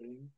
Oh.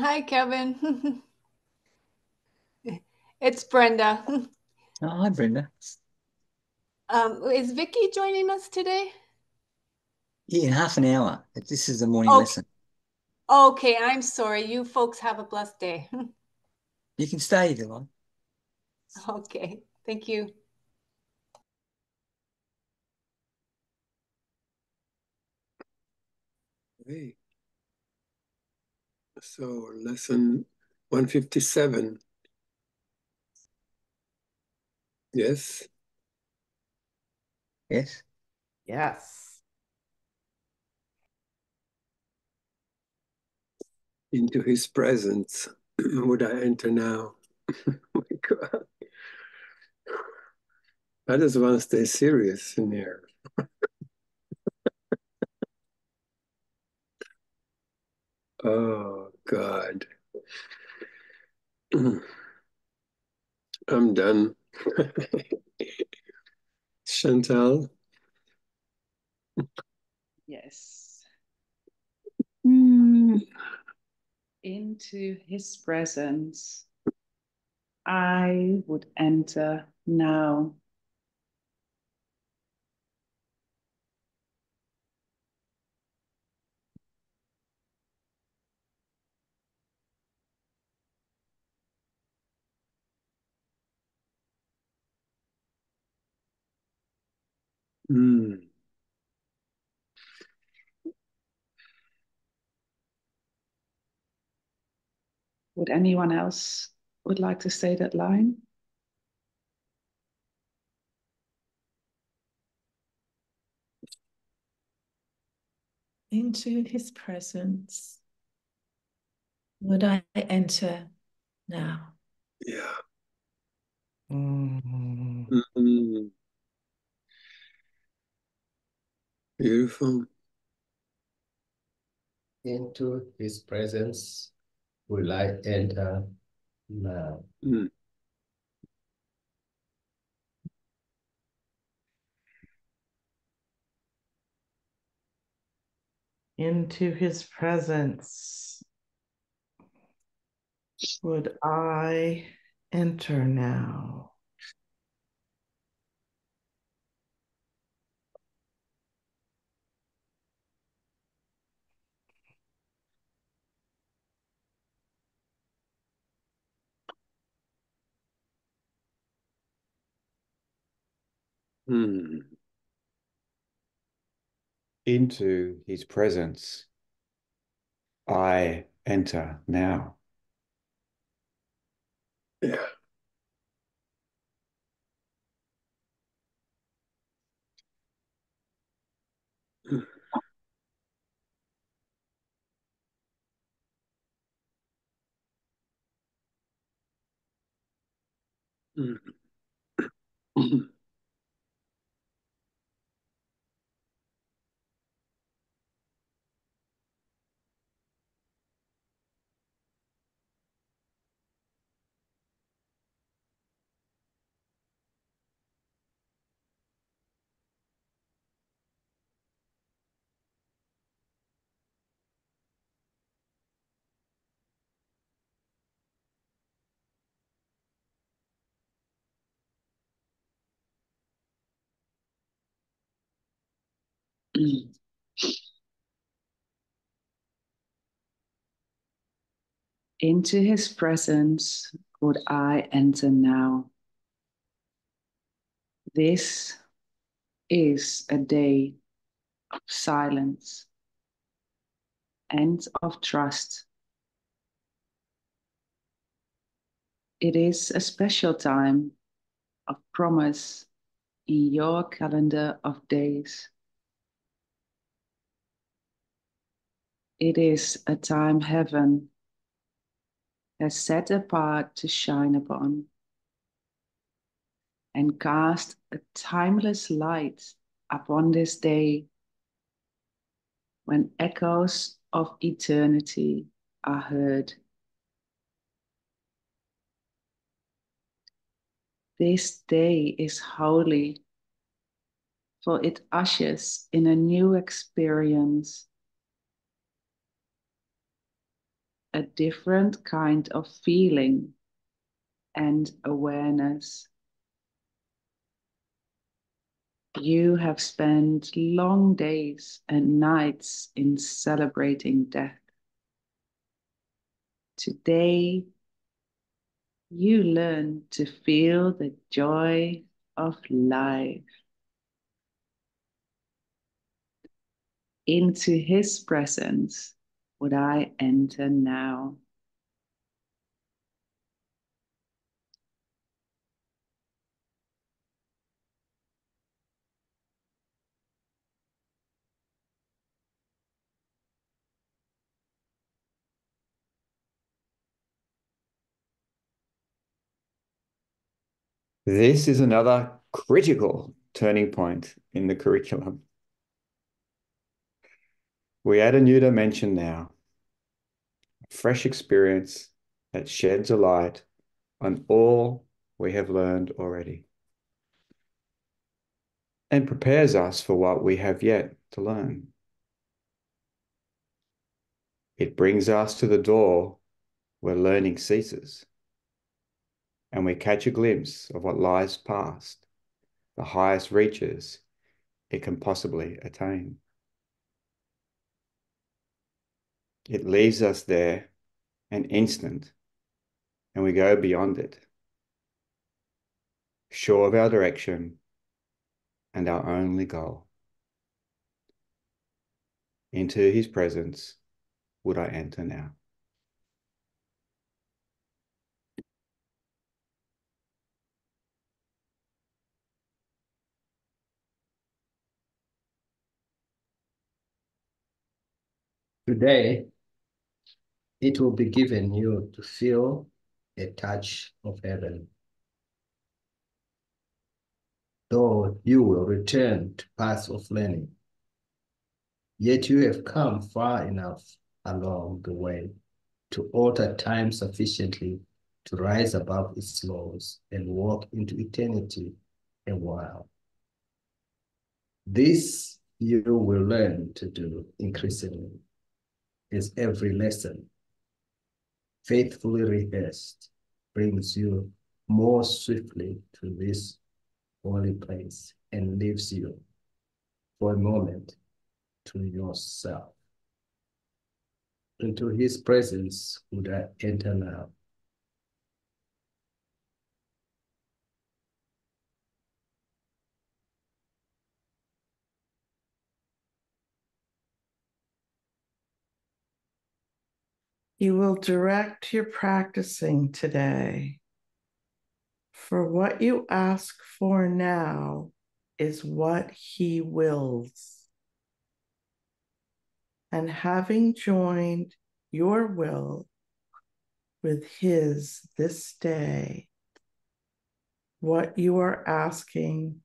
Hi, Kevin. it's Brenda. Oh, hi, Brenda. Um, is Vicky joining us today? Yeah, in half an hour. This is the morning Okay. lesson. Okay, I'm sorry. You folks have a blessed day. You can stay if you like. Okay, thank you. Okay. So lesson one fifty-seven. Yes, Yes. Yes. into his presence would I enter now? Oh my God. I just want to stay serious in here. Oh God. I'm done. Chantal. Yes. Mm. Into his presence. I would enter now. Mm. Would anyone else would like to say that line? into his presence would I enter now? Yeah. Mm. Mm. Beautiful. into his presence will I enter now. Mm. into his presence would I enter now? Mm. Into his presence I enter now. Yeah. Mm. Into his presence would I enter now. This is a day of silence and of trust. It is a special time of promise in your calendar of days. It is a time heaven has set apart to shine upon and cast a timeless light upon this day when echoes of eternity are heard. This day is holy, for it ushers in a new experience, a different kind of feeling and awareness. You have spent long days and nights in celebrating death. Today, you learn to feel the joy of life. Into his presence would I enter now. This is another critical turning point in the curriculum. We add a new dimension now, a fresh experience that sheds a light on all we have learned already and prepares us for what we have yet to learn. It brings us to the door where learning ceases and we catch a glimpse of what lies past, the highest reaches it can possibly attain. It leaves us there an instant, and we go beyond it, sure of our direction and our only goal. Into his presence would I enter now. Today, it will be given you to feel a touch of heaven. Though you will return to paths of learning, yet you have come far enough along the way to alter time sufficiently to rise above its laws and walk into eternity a while. This you will learn to do increasingly is every lesson faithfully rehearsed brings you more swiftly to this holy place and leaves you for a moment to yourself. Into his presence would I enter now. You will direct your practicing today. For what you ask for now is what He wills. And having joined your will with His this day, what you are asking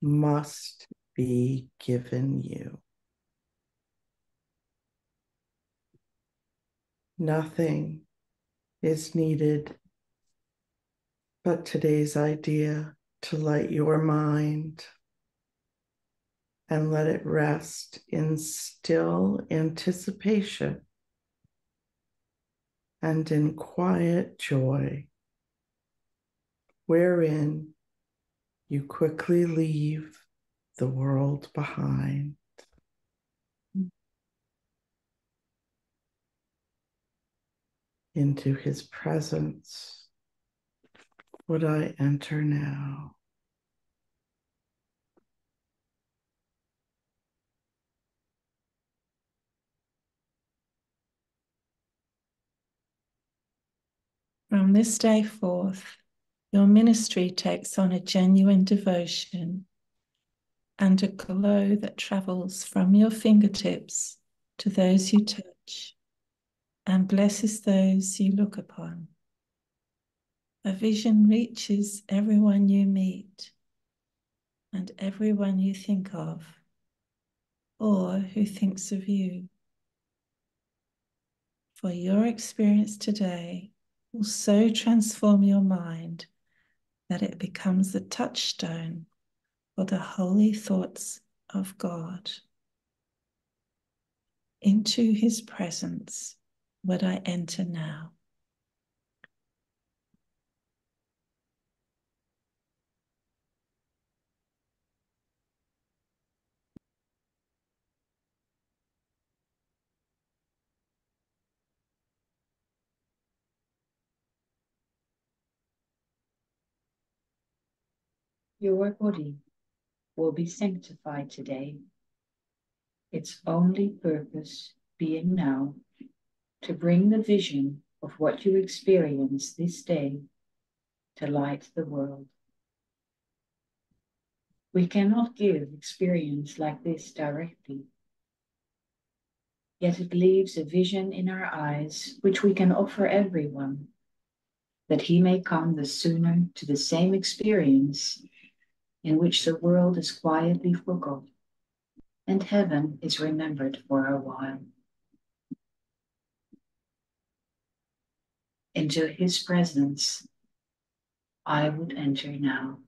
must be given you. Nothing is needed but today's idea to light your mind and let it rest in still anticipation and in quiet joy, wherein you quickly leave the world behind. Into his presence would I enter now? From this day forth, your ministry takes on a genuine devotion and a glow that travels from your fingertips to those you touch and blesses those you look upon. A vision reaches everyone you meet and everyone you think of or who thinks of you. For your experience today will so transform your mind that it becomes the touchstone for the holy thoughts of God. Into his presence would I enter now. Your body will be sanctified today. Its only purpose being now to bring the vision of what you experience this day to light the world. We cannot give experience like this directly. Yet it leaves a vision in our eyes which we can offer everyone, that he may come the sooner to the same experience in which the world is quietly forgot and heaven is remembered for a while. Into his presence I would enter now.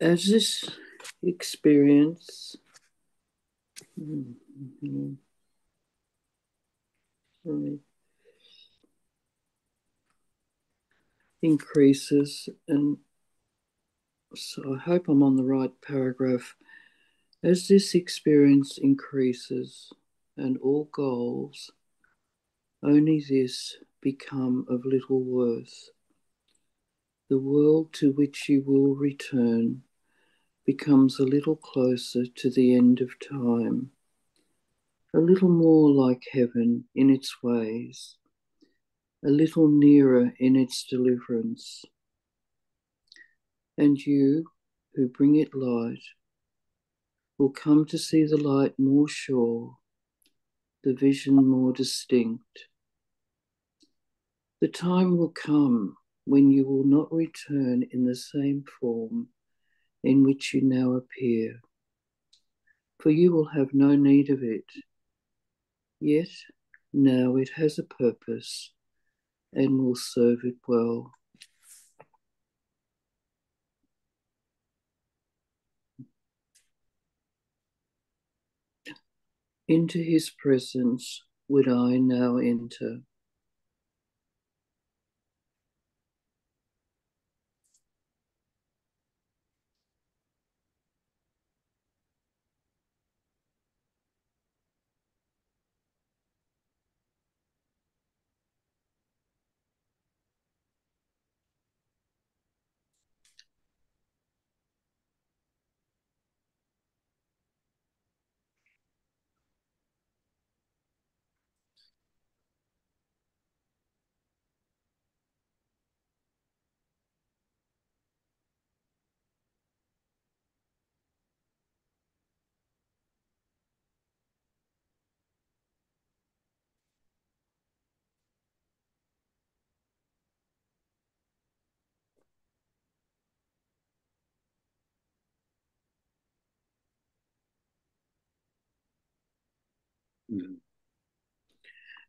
As this experience mhm, sorry, increases, and so I hope I'm on the right paragraph. As this experience increases and all goals, only this become of little worth. The world to which you will return becomes a little closer to the end of time, a little more like heaven in its ways, a little nearer in its deliverance. And you who bring it light will come to see the light more sure, the vision more distinct. The time will come when you will not return in the same form in which you now appear, for you will have no need of it. Yet now it has a purpose and will serve it well. Into his presence would I now enter.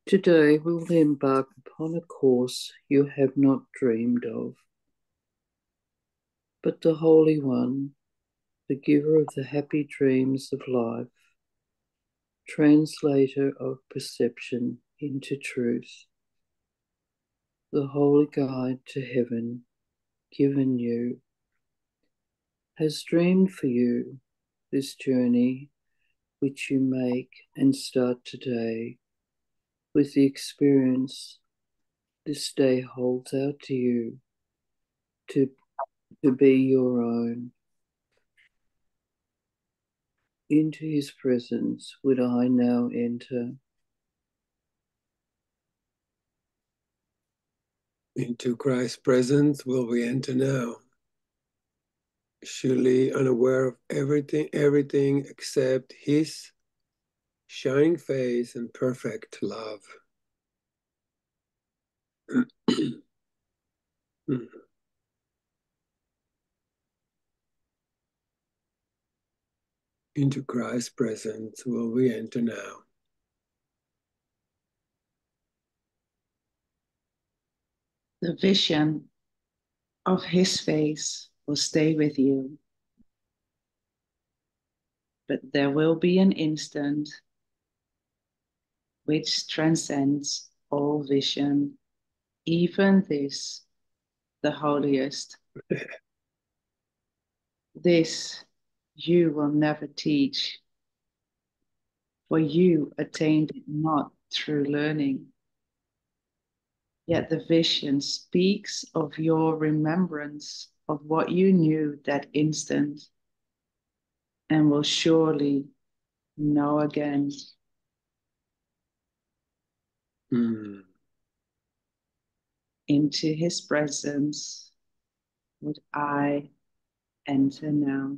Today we will embark upon a course you have not dreamed of. But the Holy One, the giver of the happy dreams of life, translator of perception into truth, the holy guide to heaven given you, has dreamed for you this journey which you make and start today with the experience this day holds out to you to, to be your own. Into his presence would I now enter. Into Christ's presence will we enter now. Surely unaware of everything, everything except his shining face and perfect love. Into Christ's presence will we enter now. The vision of his face will stay with you. But there will be an instant which transcends all vision, even this, the holiest. this you will never teach, for you attained it not through learning. Yet the vision speaks of your remembrance of what you knew that instant and will surely know again. Hmm. Into his presence would I enter now.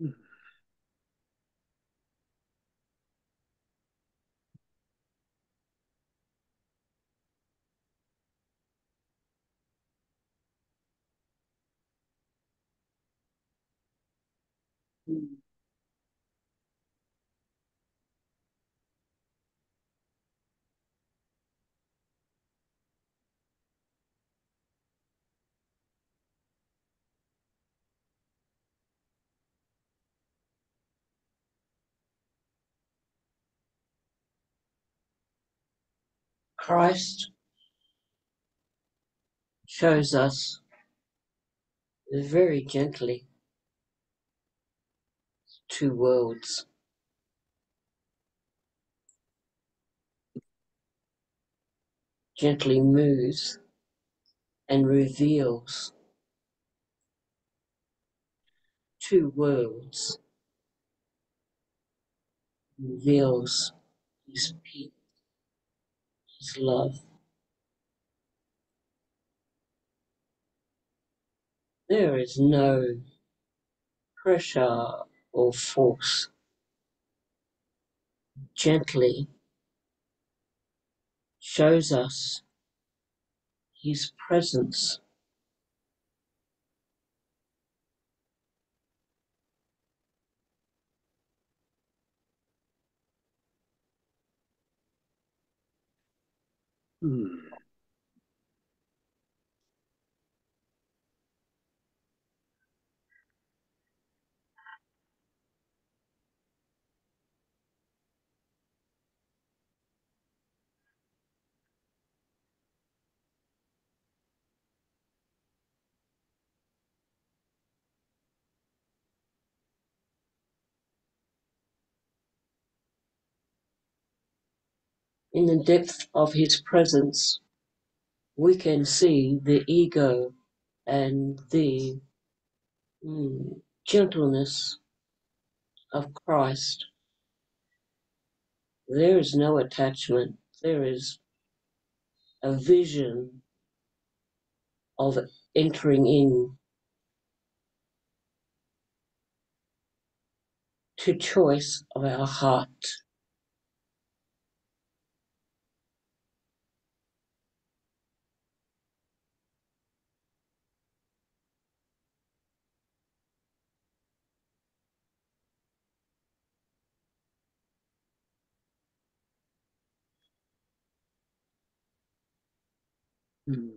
Mm. Christ shows us very gently two worlds. Gently moves and reveals two worlds, reveals his peace, his love. There is no pressure or force. Gently shows us his presence. Hmm. In the depth of his presence, we can see the ego and the mm, gentleness of Christ. There is no attachment, there is a vision of entering in to choice of our heart. Mm.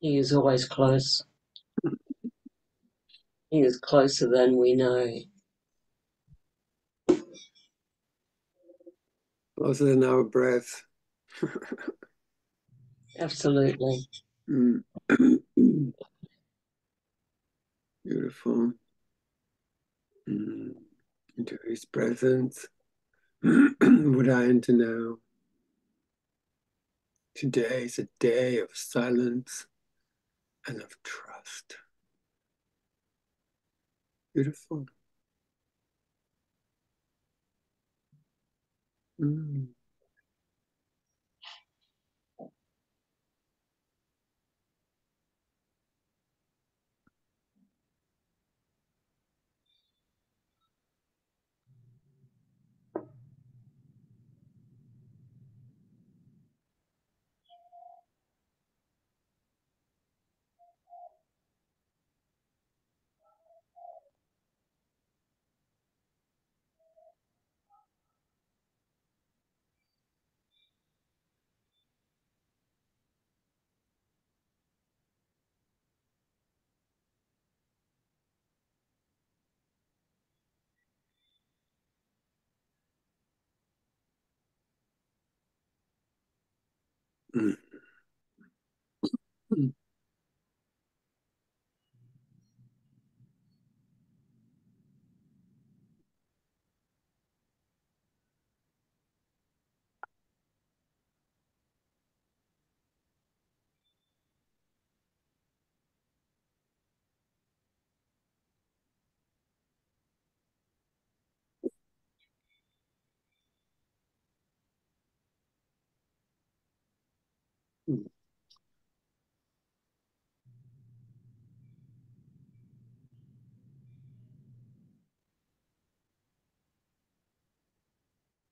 He is always close. He is closer than we know. Closer than our breath. Absolutely. Mm. Beautiful. Mm. Into his presence. Would I enter now? Today is a day of silence and of trust. Beautiful. Mm. Mm.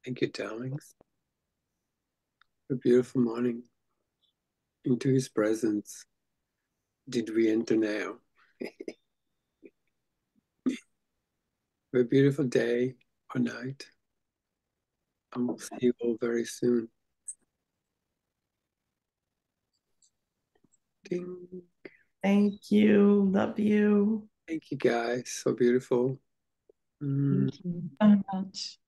Thank you, darlings. A beautiful morning. Into his presence. Did we enter now? a beautiful day or night. I will see you all very soon. Thank you. Love you. Thank you, guys. So beautiful. Mm. Thank you so much.